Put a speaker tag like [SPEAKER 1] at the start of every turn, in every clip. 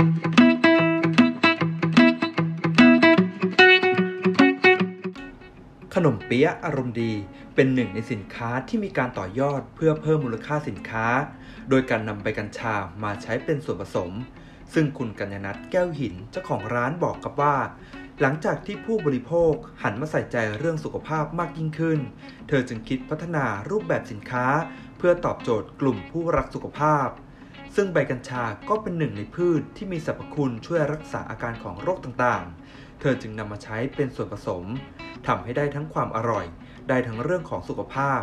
[SPEAKER 1] ขนมเปี๊ยะอารมณ์ดีเป็นหนึ่งในสินค้าที่มีการต่อยอดเพื่อเพิ่มมูลค่าสินค้า โดยการนำใบกัญชามาใช้เป็นส่วนผสม ซึ่งคุณกัญญนัทแก้วหินเจ้าของร้านบอกกับว่า หลังจากที่ผู้บริโภคหันมาใส่ใจเรื่องสุขภาพมากยิ่งขึ้น เธอจึงคิดพัฒนารูปแบบสินค้า เพื่อตอบโจทย์กลุ่มผู้รักสุขภาพ ซึ่งใบกัญชาก็เป็นหนึ่งในพืชที่มีสรรพคุณช่วยรักษาอาการของโรคต่างๆ เธอจึงนำมาใช้เป็นส่วนผสมทำให้ได้ทั้งความอร่อย ได้ทั้งเรื่องของสุขภาพ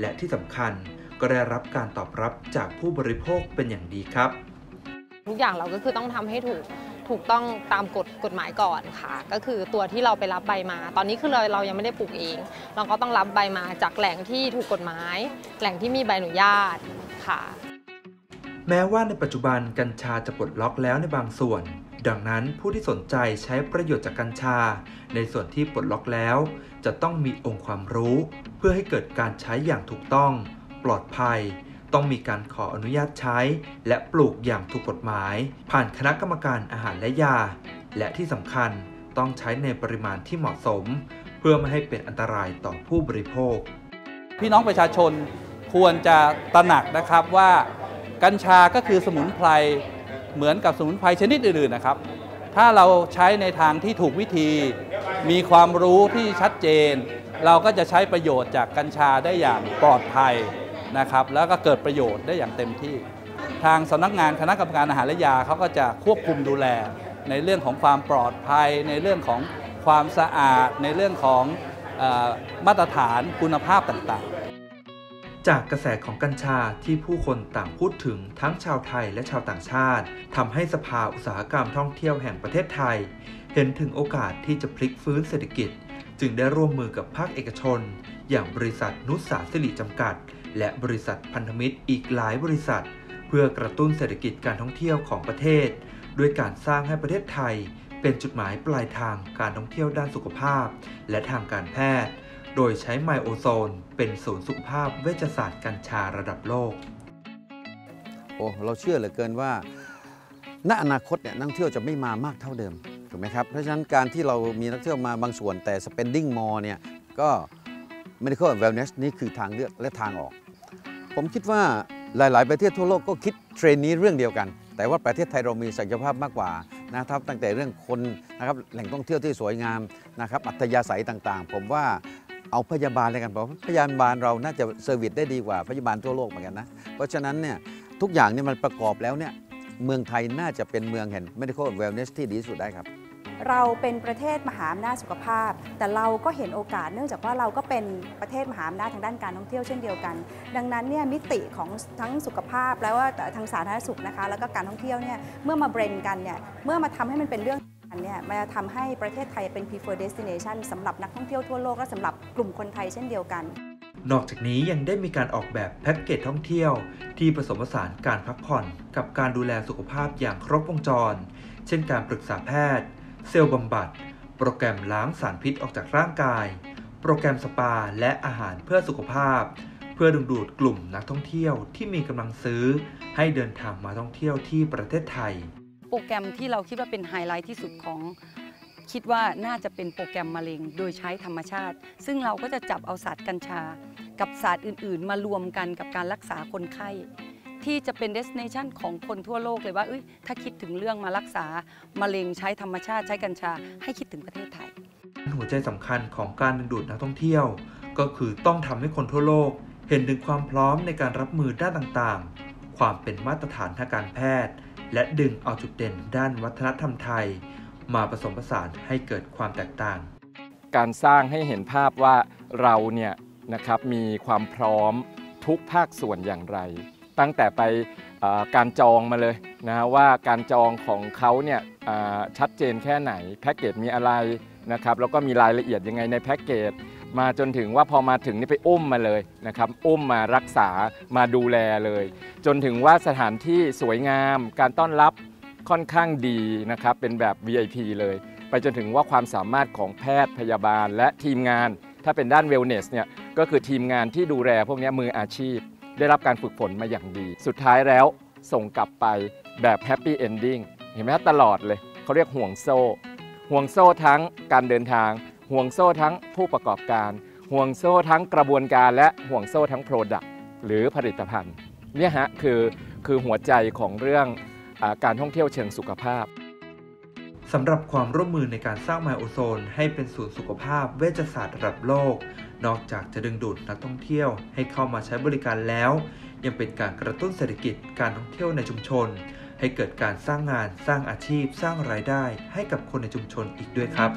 [SPEAKER 1] และที่สำคัญก็ได้รับการตอบรับจากผู้บริโภคเป็นอย่างดีครับ
[SPEAKER 2] ทุกอย่างเราก็คือต้องทำให้ถูกถูกต้องตามกฎกฎหมายก่อนค่ะ ก็คือตัวที่เราไปรับใบมา ตอนนี้คือเราเรายังไม่ได้ปลูกเอง เราก็ต้องรับใบมาจากแหล่งที่ถูกกฎหมาย แหล่งที่มีใบอนุญาตค่ะ
[SPEAKER 1] แม้ว่าในปัจจุบันกัญชาจะปลดล็อกแล้วในบางส่วน ดังนั้นผู้ที่สนใจใช้ประโยชน์จากกัญชา ในส่วนที่ปลดล็อกแล้ว จะต้องมีองค์ความรู้ เพื่อให้เกิดการใช้อย่างถูกต้อง ปลอดภัย ต้องมีการขออนุญาตใช้ และปลูกอย่างถูกกฎหมาย ผ่านคณะกรรมการอาหารและยา และที่สำคัญต้องใช้ในปริมาณที่เหมาะสม เพื่อไม่ให้เป็นอันตรายต่อผู้บริโภค
[SPEAKER 3] พี่น้องประชาชนควรจะตระหนักนะครับว่า กัญชาก็คือสมุนไพรเหมือนกับสมุนไพรชนิดอื่นๆนะครับ ถ้าเราใช้ในทางที่ถูกวิธี มีความรู้ที่ชัดเจน เราก็จะใช้ประโยชน์จากกัญชาได้อย่างปลอดภัยนะครับ แล้วก็เกิดประโยชน์ได้อย่างเต็มที่ ทางสำนักงานคณะกรรมการอาหารและยาเขาก็จะควบคุมดูแล ในเรื่องของความปลอดภัย ในเรื่องของความสะอาด ในเรื่องของอมาตรฐานคุณภาพต่างๆ
[SPEAKER 1] จากกระแสของกัญชาที่ผู้คนต่างพูดถึงทั้งชาวไทยและชาวต่างชาติทำให้สภาอุตสาหกรรมท่องเที่ยวแห่งประเทศไทย เห็นถึงโอกาสที่จะพลิกฟื้นเศรษฐกิจ จึงได้ร่วมมือกับภาคเอกชน อย่างบริษัทนุสาสิริจำกัด และบริษัทพันธมิตรอีกหลายบริษัท เพื่อกระตุ้นเศรษฐกิจการท่องเที่ยวของประเทศ ด้วยการสร้างให้ประเทศไทย เป็นจุดหมายปลายทางการท่องเที่ยวด้านสุขภาพ และทางการแพทย์ โดยใช้ไมโอโซน เป็นศูนย์สุขภาพเวชศาสตร์กัญชาระดับโลก
[SPEAKER 4] โอ้ เราเชื่อเหลือเกินว่า ณอนาคตเนี่ยนักท่องเที่ยวจะไม่มามากเท่าเดิมถูกไหมครับ เพราะฉะนั้นการที่เรามีนักเที่ยวมาบางส่วนแต่ spending more เนี่ยก็ medical wellness นี่คือทางเลือกและทางออก ผมคิดว่าหลาย ๆ ประเทศทั่วโลกก็คิดเทรนนี้เรื่องเดียวกัน แต่ว่าประเทศไทยเรามีศักยภาพมากกว่านะครับตั้งแต่เรื่องคนนะครับแหล่งท่องเที่ยวที่สวยงามนะครับอัธยาศัยต่าง ๆ ผมว่า เอาพยาบาลเลยกันเพราะพยาบาลเราน่าจะเซอร์วิสได้ดีกว่าพยาบาลทั่วโลกเหมือนกันนะ เพราะฉะนั้นเนี่ยทุกอย่างเนี่ยมันประกอบแล้วเนี่ยเมืองไทยน่าจะเป็นเมืองแห่ง medical wellness ที่ดีสุดได้ครับ
[SPEAKER 5] เราเป็นประเทศมหาอำนาจสุขภาพ แต่เราก็เห็นโอกาสเนื่องจากว่าเราก็เป็นประเทศมหาอำนาจทางด้านการท่องเที่ยวเช่นเดียวกัน ดังนั้นเนี่ยมิติของทั้งสุขภาพแล้วว่าทางสาธารณสุขนะคะ แล้วก็การท่องเที่ยวเนี่ยเมื่อมาเบรนกันเนี่ยเมื่อมาทำให้มันเป็นเรื่องันเนี่ยมันจะทำให้ประเทศไทยเป็น preferred destination สำหรับนักท่องเที่ยวทั่วโลกและสำหรับกลุ่มคนไทยเช่นเดียวกัน
[SPEAKER 1] นอกจากนี้ยังได้มีการออกแบบแพ็กเกจท่องเที่ยว ที่ผสมผสานการพักผ่อน กับการดูแลสุขภาพอย่างครบวงจร เช่นการปรึกษาแพทย์ เซลล์บำบัด โปรแกรมล้างสารพิษออกจากร่างกาย โปรแกรมสปาและอาหารเพื่อสุขภาพ เพื่อดึงดูดกลุ่มนักท่องเที่ยวที่มีกำลังซื้อ ให้เดินทางมาท่องเที่ยวที่ประเทศไทย
[SPEAKER 6] โปรแกรมที่เราคิดว่าเป็นไฮไลท์ที่สุดของคิดว่าน่าจะเป็นโปรแกรมมะเร็งโดยใช้ธรรมชาติ ซึ่งเราก็จะจับเอาศาสตร์กัญชา กับศาสตร์อื่น ๆ มารวมกันกับการรักษาคนไข้ ที่จะเป็น destination ของคนทั่วโลกเลยว่าถ้าคิดถึงเรื่องมารักษามะเร็งใช้ธรรมชาติใช้กัญชา ให้คิดถึงประเทศไทย
[SPEAKER 1] หัวใจสำคัญของการดึงดูดนักท่องเที่ยว ก็คือต้องทำให้คนทั่วโลก เห็นถึงความพร้อมในการรับมือด้านต่างๆ ความเป็นมาตรฐานทางการแพทย์ และดึงเอาจุดเด่นด้านวัฒนธรรมไทย มาผสมผสานให้เกิดความแตกต่าง
[SPEAKER 7] การสร้างให้เห็นภาพว่าเราเนี่ยนะครับมีความพร้อมทุกภาคส่วนอย่างไร ตั้งแต่ไปการจองมาเลยนะว่าการจองของเขาเนี่ยชัดเจนแค่ไหนแพ็กเกจมีอะไรนะครับแล้วก็มีรายละเอียดยังไงในแพ็กเกจ มาจนถึงว่าพอมาถึงนี่ไปอุ้มมาเลยนะครับ อุ้มมารักษามาดูแลเลย จนถึงว่าสถานที่สวยงาม การต้อนรับค่อนข้างดีนะครับ เป็นแบบ VIP เลย ไปจนถึงว่าความสามารถของแพทย์พยาบาลและทีมงาน ถ้าเป็นด้าน wellness เนี่ยก็คือทีมงานที่ดูแลพวกนี้มืออาชีพ ได้รับการฝึกฝนมาอย่างดี สุดท้ายแล้วส่งกลับไปแบบ happy ending เห็นไหมฮะตลอดเลยเขาเรียกห่วงโซ่ห่วงโซ่ทั้งการเดินทาง ห่วงโซ่ทั้งผู้ประกอบการ ห่วงโซ่ทั้งกระบวนการและห่วงโซ่ทั้ง Product หรือผลิตภัณฑ์เนี่ยฮะคือคือหัวใจของเรื่องอการท่องเที่ยวเชิงสุขภาพ
[SPEAKER 1] สำหรับความร่วมมือในการสร้างไมโอโซน ให้เป็นศูนย์สุขภาพเวชศาสตร์ระดับโลก นอกจากจะดึงดูดนักท่องเที่ยวให้เข้ามาใช้บริการแล้ว ยังเป็นการกระตุ้นเศรษฐกิจการท่องเที่ยวในชุมชน ให้เกิดการสร้างงานสร้างอาชีพ สร้างรายได้ ให้กับคนในชุมชนอีกด้วยครับ